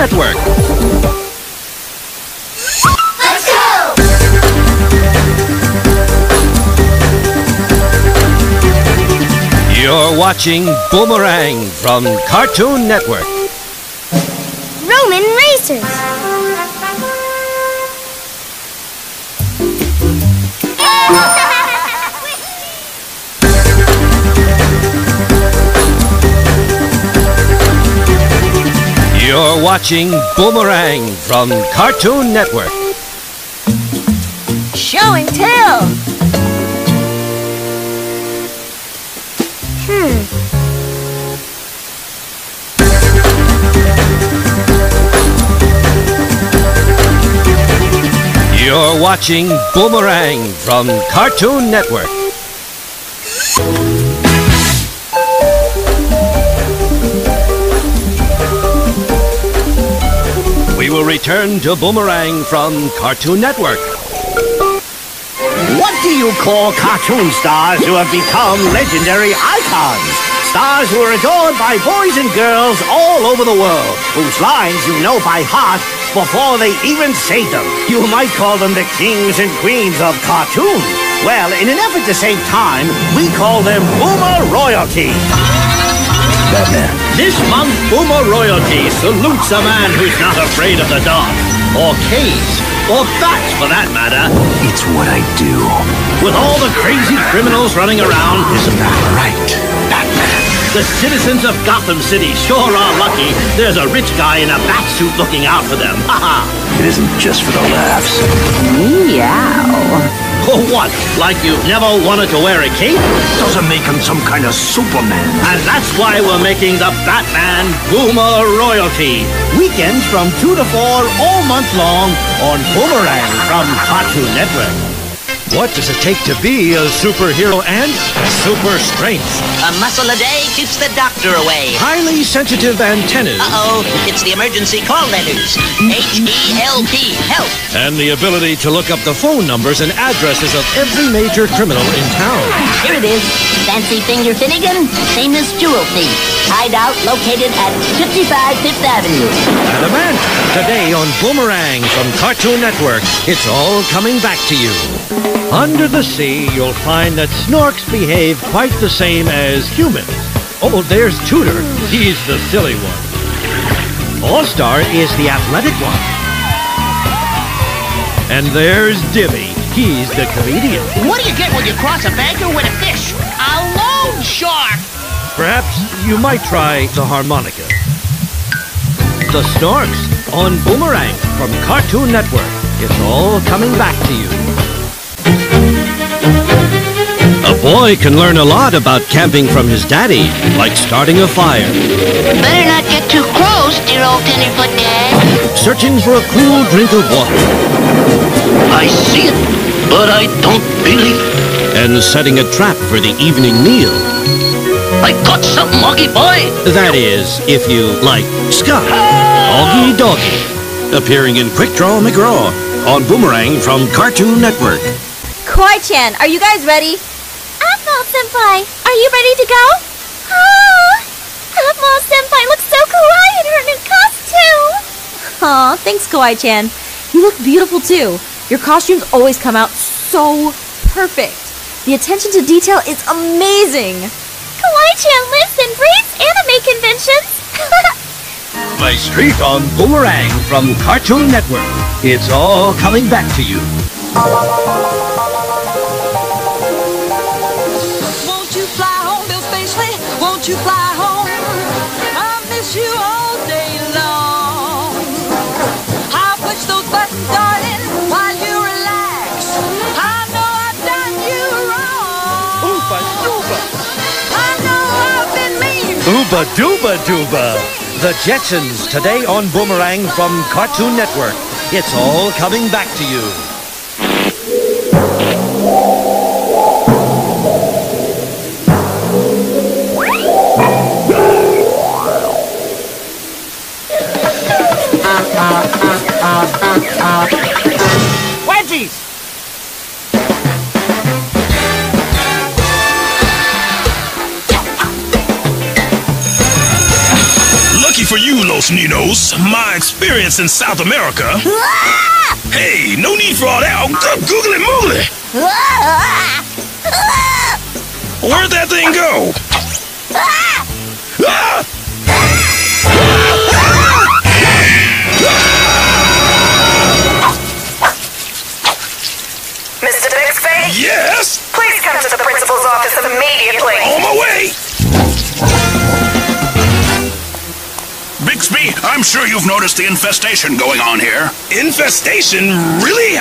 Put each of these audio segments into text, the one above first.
Boomerang from Cartoon Network. Let's go! You're watching Boomerang from Cartoon Network. Roman racers. Watching Boomerang from Cartoon Network. Show and tell. Hmm. You're watching Boomerang from Cartoon Network. Return to Boomerang from Cartoon Network. What do you call cartoon stars who have become legendary icons? Stars who are adored by boys and girls all over the world, whose lines you know by heart before they even say them. You might call them the kings and queens of cartoon. Well, in an effort to save time, we call them Boomer Royalty. Batman. This month, Boomer Royalty salutes a man who's not afraid of the dark, or caves, or bats for that matter. It's what I do. With all the crazy criminals running around, Isn't that right, Batman? the citizens of Gotham City sure are lucky there's a rich guy in a bat suit looking out for them. Ha ha! It isn't just for the laughs. Meow. What? Like you've never wanted to wear a cape? Doesn't make him some kind of Superman. And that's why we're making the Batman Boomer Royalty. Weekends from 2 to 4 all month long on Boomerang from Cartoon Network. What does it take to be a superhero and super strength? A muscle a day keeps the doctor away. Highly sensitive antennas Uh-oh, it's the emergency call letters. H-E-L-P, help. and the ability to look up the phone numbers and addresses of every major criminal in town. Here it is. Fancy Finger Finnegan, famous jewel thief. Hideout located at 55 Fifth Avenue. Atom Ant, today on Boomerang from Cartoon Network. It's all coming back to you. Under the sea, you'll find that snorks behave quite the same as humans. Oh, there's Tooter. He's the silly one. All-Star is the athletic one. And there's Dimmy. He's the comedian. What do you get when you cross a banker with a fish? A loan shark! Perhaps you might try the harmonica. The Snorks on Boomerang from Cartoon Network. It's all coming back to you. A boy can learn a lot about camping from his daddy, like starting a fire, Better not get too close, dear old tenderfoot dad. searching for a cool drink of water, I see it, but I don't believe it. and setting a trap for the evening meal. I got something, Muggy Boy. That is, if you like Scott, Augie Doggie, appearing in Quick Draw McGraw on Boomerang from Cartoon Network. Koi-chan, are you guys ready? Atmos Senpai, are you ready to go? Ah, Atmos Senpai looks so kawaii in her new costume. Aw, thanks, Koi-chan. You look beautiful too. Your costumes always come out so perfect. The attention to detail is amazing. Kawaii-chan lives and breathes anime conventions. My Street on Boomerang from Cartoon Network. It's all coming back to you. Spacely? Won't you fly home? I miss you all day long. I'll push those buttons, darling, while you relax. I know I've done you wrong. I know I've been mean. Ooba dooba dooba. The Jetsons today on Boomerang from Cartoon Network. It's all coming back to you. Wedgies! Lucky for you, you, Los Ninos. My experience in South America. Hey, no need for all that. Oh, go- googly moogly. Where'd that thing go? Ah! Yes? Please come to the principal's office immediately. On my way. Bixby, I'm sure you've noticed the infestation going on here. Infestation? Really?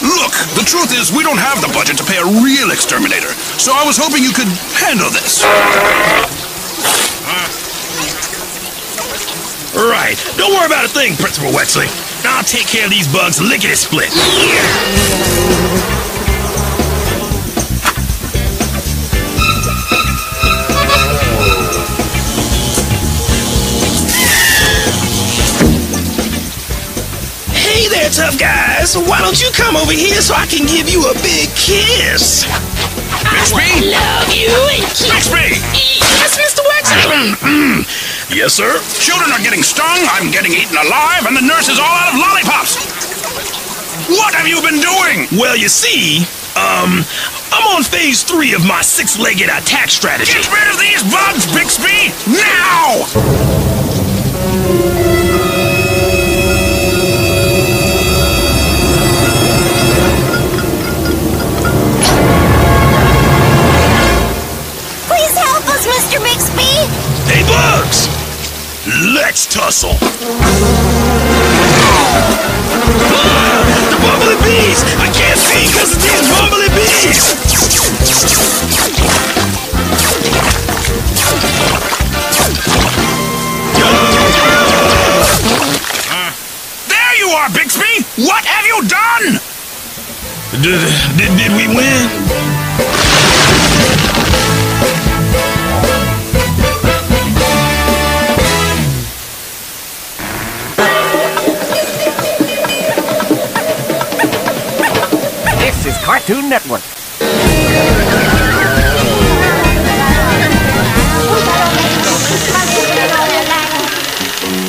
Look, the truth is we don't have the budget to pay a real exterminator, so I was hoping you could handle this. Right. Don't worry about a thing, Principal Wexley. I'll take care of these bugs lickety split. Hey there, tough guys. Why don't you come over here so I can give you a big kiss? Bixby? Love you and kiss Bixby! Yes, Mr. Wexley. Yes, sir. Children are getting stung, I'm getting eaten alive, and the nurse is all out of lollipops. What have you been doing? Well, you see, um, I'm on phase three of my six-legged attack strategy. Get rid of these bugs, Bixby! Cartoon Network.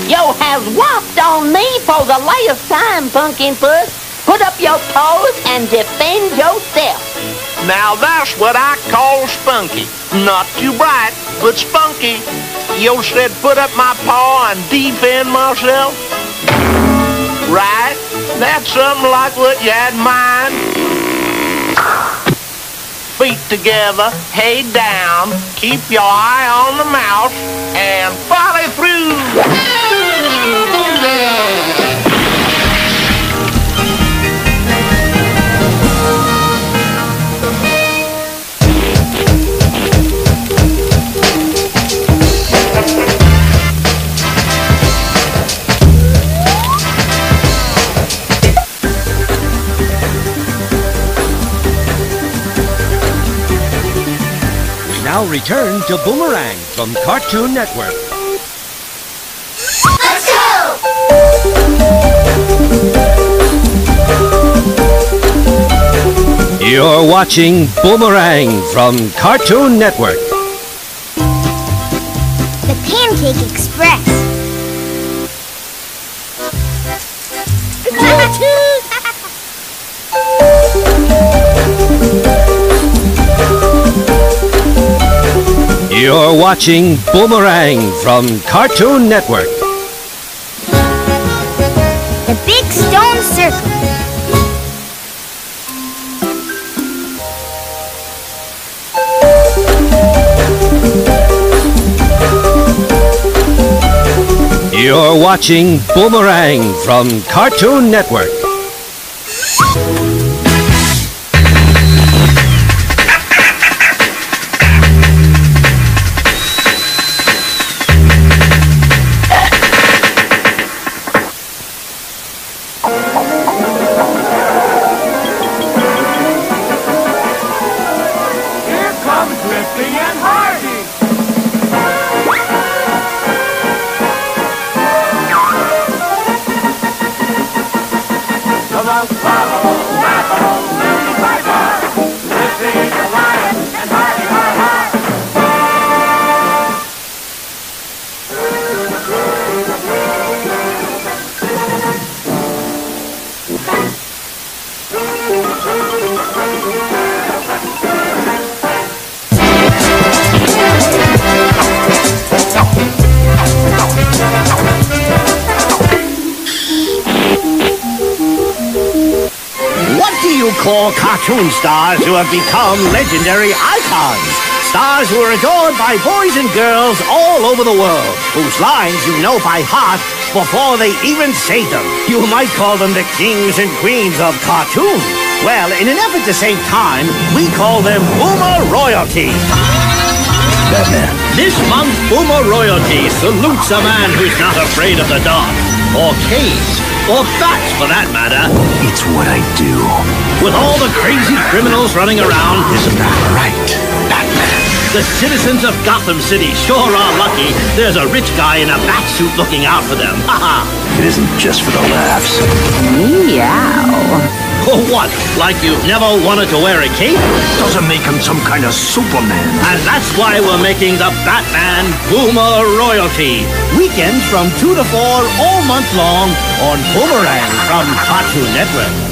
Yo has walked on me for the last time, Pumpkin Foot. Put up your paws and defend yourself. Now that's what I call spunky. Not too bright, but spunky. You said put up my paw and defend myself? Right? That's something like what you had in mind. Feet together, head down, keep your eye on the mouse, and follow through. Return to Boomerang from Cartoon Network. Let's go! You're watching Boomerang from Cartoon Network. The Pancake Express. You're watching Boomerang from Cartoon Network. the Big Stone Circle. You're watching Boomerang from Cartoon Network. Cartoon stars who have become legendary icons. Stars who are adored by boys and girls all over the world, whose lines you know by heart before they even say them. You might call them the kings and queens of cartoon. Well, in an effort to save time, we call them Boomer Royalty. Batman. This month, Boomer Royalty salutes a man who's not afraid of the dark, or caves, or bats for that matter. It's what I do. With all the crazy criminals running around, Isn't that right, Batman? the citizens of Gotham City sure are lucky there's a rich guy in a bat suit looking out for them. Ha ha! It isn't just for the laughs. Or what? Like you've never wanted to wear a cape? Doesn't make him some kind of Superman. And that's why we're making the Batman Boomer Royalty. Weekends from 2 to 4 all month long on Boomerang from Cartoon Network.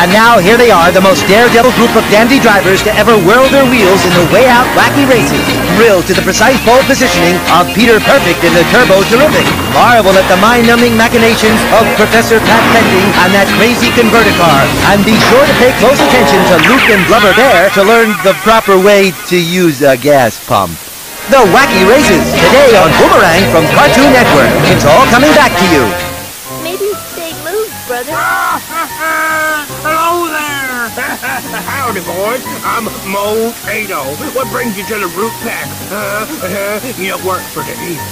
And now here they are, the most daredevil group of dandy drivers to ever whirl their wheels in the way out wacky races. Thrilled to the precise pole positioning of Peter Perfect in the Turbo Terrific. Marvel at the mind-numbing machinations of Professor Pat Pending and that crazy converter car. And be sure to pay close attention to Luke and Blubber Bear to learn the proper way to use a gas pump. The Wacky Races, today on Boomerang from Cartoon Network. It's all coming back to you. Maybe they moved, brother. Ah! Howdy, boys. I'm Moe Tato. What brings you to the root pack? Uh, uh, you work for the evil.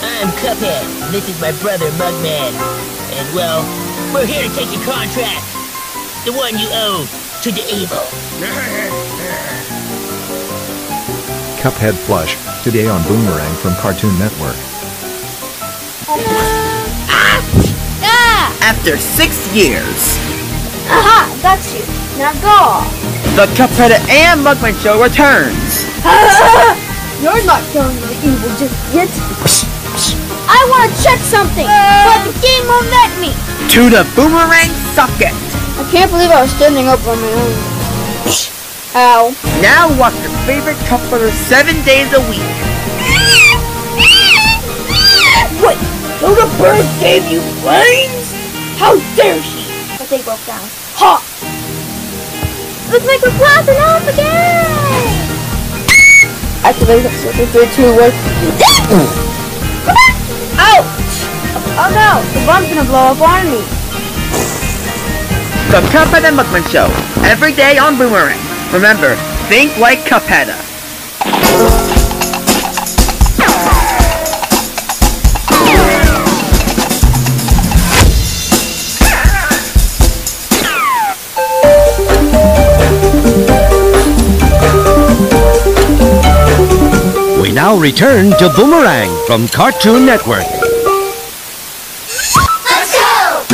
I'm Cuphead. This is my brother, Mugman. And well, we're here to take your contract. The one you owe to the evil. Cuphead Flush, today on Boomerang from Cartoon Network. Ah! After six years, Aha! Got you. Now go. the Cuphead and Mugman Show returns. You're not killing the evil just yet. I want to check something, but the game won't let me. To the Boomerang Socket. I can't believe I was standing up on my own. Ow. Now watch your favorite Cupheader seven days a week. Wait, so the bird gave you brains? How dare she? They broke down. Ha! Looks like we're blasting off again! Activate circuit 3, 2, 1. Ouch! Oh no, the bomb's gonna blow up on me. The Cuphead and Mugman Show. Every day on Boomerang. Remember, think like Cuphead. Now return to Boomerang from Cartoon Network. Let's go!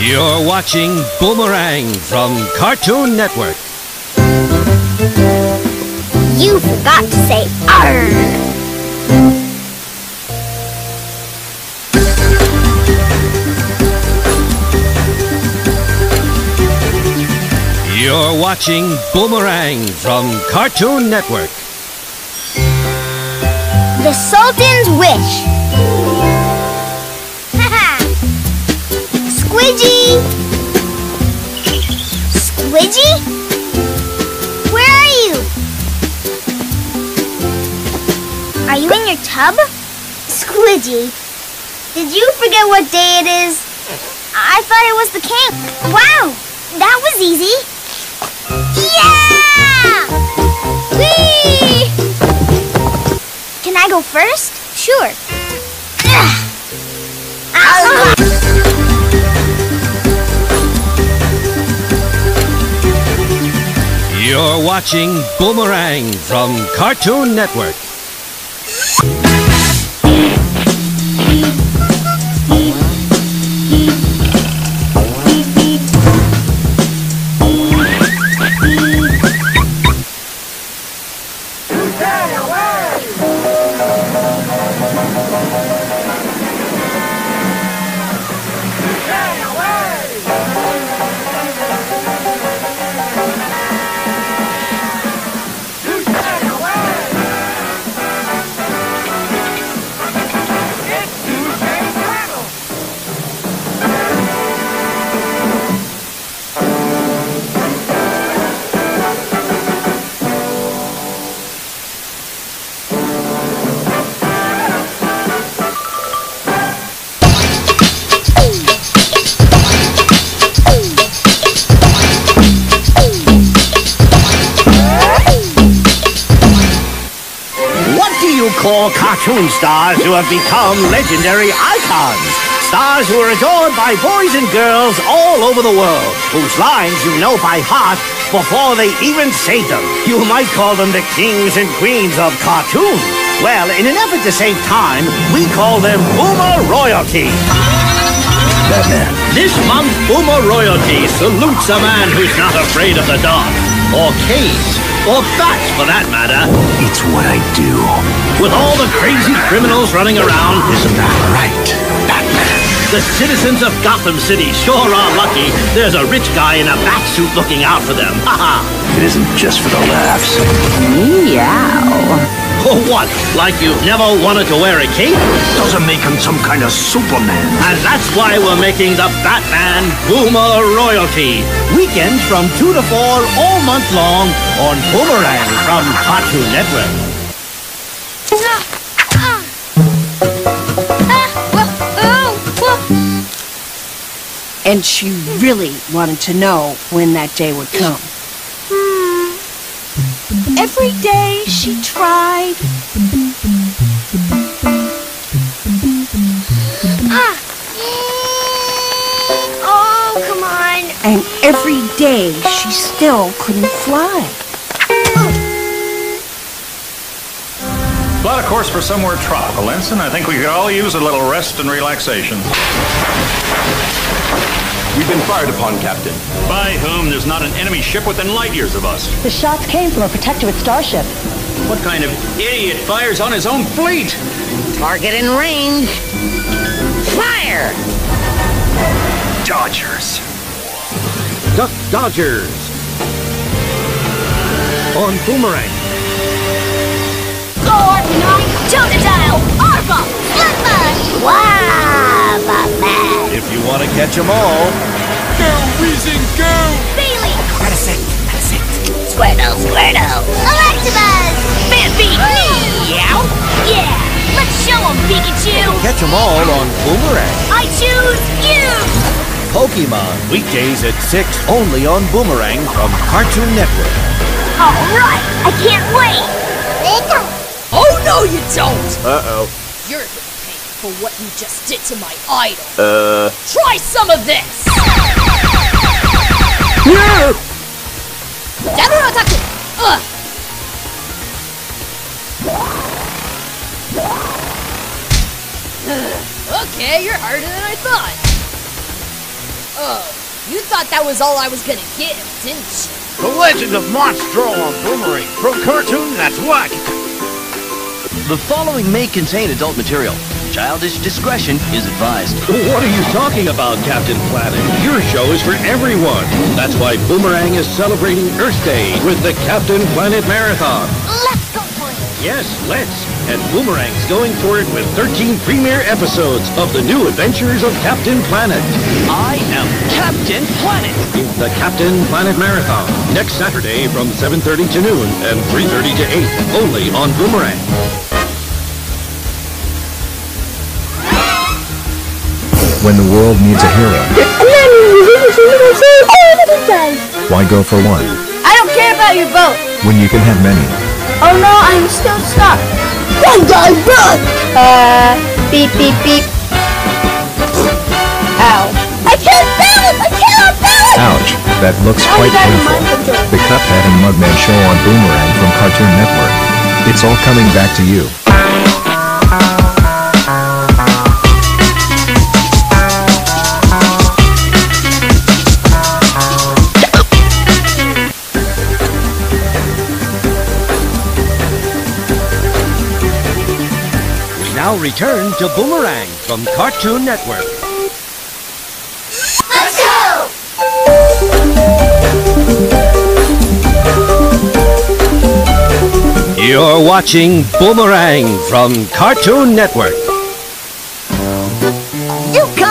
You're watching Boomerang from Cartoon Network. You forgot to say arr. You're watching Boomerang from Cartoon Network. The Sultan's Wish. Squidgy! Squidgy? Where are you? Are you in your tub? Squidgy, did you forget what day it is? I thought it was the king. Wow, that was easy. Yeah! Whee! Can I go first? Sure. Ow. You're watching Boomerang from Cartoon Network. For cartoon stars who have become legendary icons. Stars who are adored by boys and girls all over the world, whose lines you know by heart before they even say them. You might call them the kings and queens of cartoon. Well, in an effort to save time, we call them Boomer Royalty. Batman. This month, Boomer Royalty salutes a man who's not afraid of the dark, or caves, or bats for that matter. It's what I do. With all the crazy criminals running around, Isn't that right, Batman? the citizens of Gotham City sure are lucky there's a rich guy in a bat suit looking out for them. Ha ha! It isn't just for the laughs. Meow. Or what? Like you've never wanted to wear a cape? Doesn't make him some kind of Superman. And that's why we're making the Batman Boomer Royalty. Weekends from 2 to 4 all month long on Boomerang from Cartoon Network. And she really wanted to know when that day would come. Every day she tried. Ah. Oh, come on. And every day she still couldn't fly. But of course, for somewhere tropical, Ensign, I think we could all use a little rest and relaxation. We've been fired upon, Captain. By whom? There's not an enemy ship within light years of us. The shots came from a protectorate starship. What kind of idiot fires on his own fleet? Target in range. Fire! Dodgers. Duck Dodgers. On Boomerang. Go Argonaut! Totodile! Arba! Slipper! Wow, Batman! If you want to catch them all. Go, Weezing, go! Bailey! Reticent, reticent. Squirtle, Squirtle! Electabuzz! Bambi! Meow! Yeah! Let's show 'em, Pikachu! Catch them all on Boomerang. I choose you! Pokemon, weekdays at 6, only on Boomerang from Cartoon Network. Alright! I can't wait! Oh, no, you don't! Uh-oh. You're gonna pay for what you just did to my idol. Uh... Try some of this! Yeah! Double attack! Ugh! okay, you're harder than I thought. Oh, you thought that was all I was gonna give, didn't you? The Legend of Monstro on Boomerang from Cartoon Network. The following may contain adult material. Childish discretion is advised. What are you talking about, Captain Planet? Your show is for everyone. That's why Boomerang is celebrating Earth Day with the Captain Planet Marathon. Let's go for it! Yes, let's. And Boomerang's going for it with 13 premiere episodes of the new adventures of Captain Planet. I am Captain Planet. In the Captain Planet Marathon. Next Saturday from 7.30 to noon and 3.30 to 8. Only on Boomerang. When the world needs a hero, And then you say all the time! why go for one I don't care about your vote! when you can have many? Oh no, I'm still stuck! One guy run! Uh, beep beep beep. Ow. I can't balance! I cannot balance! Ouch, that looks Oh, quite you got your painful. The Cuphead and Mugman show on Boomerang from Cartoon Network. It's all coming back to you. Now return to Boomerang from Cartoon Network. Let's go! You're watching Boomerang from Cartoon Network. Yukon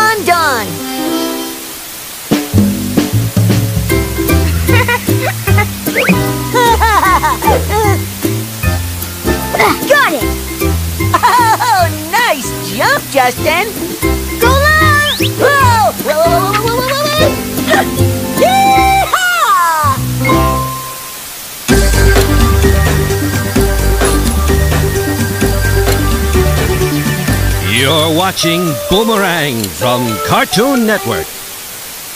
watching Boomerang from Cartoon Network.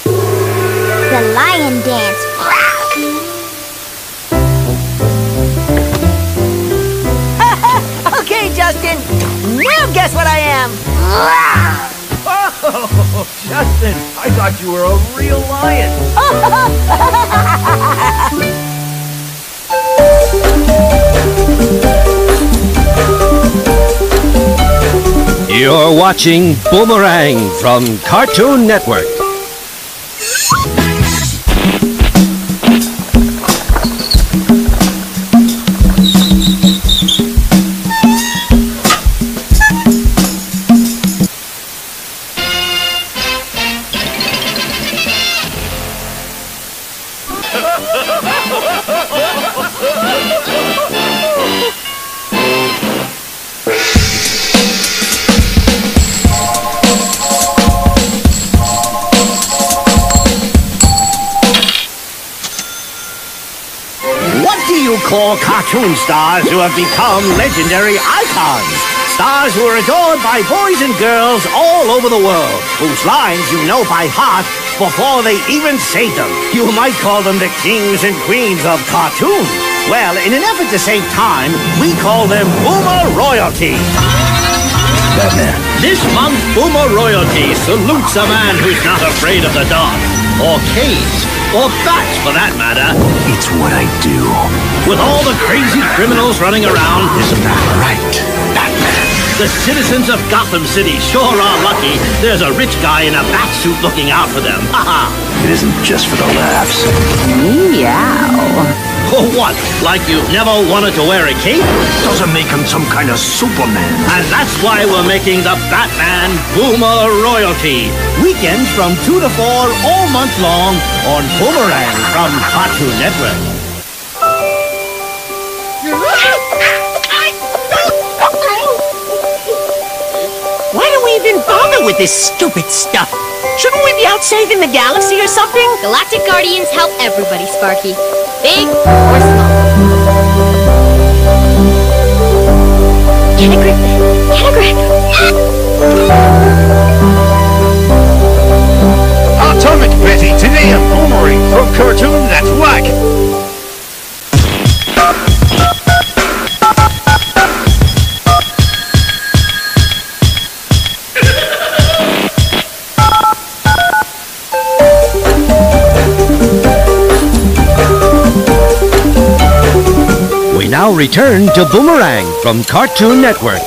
The lion dance. okay, Justin. Now guess what I am. Oh, Justin, I thought you were a real lion. You're watching Boomerang from Cartoon Network. Call cartoon stars who have become legendary icons? Stars who are adored by boys and girls all over the world, whose lines you know by heart before they even say them. You might call them the kings and queens of cartoon. Well, in an effort to save time, we call them Boomer Royalty. Batman. This month, Boomer Royalty salutes a man who's not afraid of the dark, or caves, or bats for that matter. It's what I do. With all the crazy criminals running around, Isn't that right, Batman? the citizens of Gotham City sure are lucky there's a rich guy in a bat suit looking out for them. Ha ha! It isn't just for the laughs. Meow. Oh, what? Like you've never wanted to wear a cape? Doesn't make him some kind of Superman. And that's why we're making the Batman Boomer Royalty. Weekends from 2 to 4 all month long on Boomerang from Cartoon Network. Why do we even bother with this stupid stuff? Shouldn't we be out saving the galaxy or something? Galactic Guardians help everybody, Sparky. Big or small. Can I grip? Can I grip? Atomic Betty today on Boomerang from Cartoon Network. We return to Boomerang from Cartoon Network.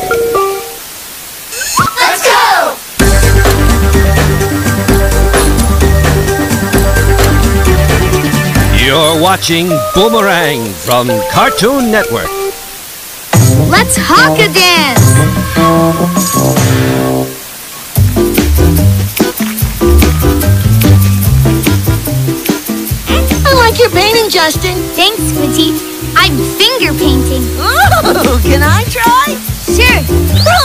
Let's go! You're watching Boomerang from Cartoon Network. Let's haka dance! I like your painting, Justin. Thanks, Squidgy. I'm finger painting. Oh, can I try? Sure.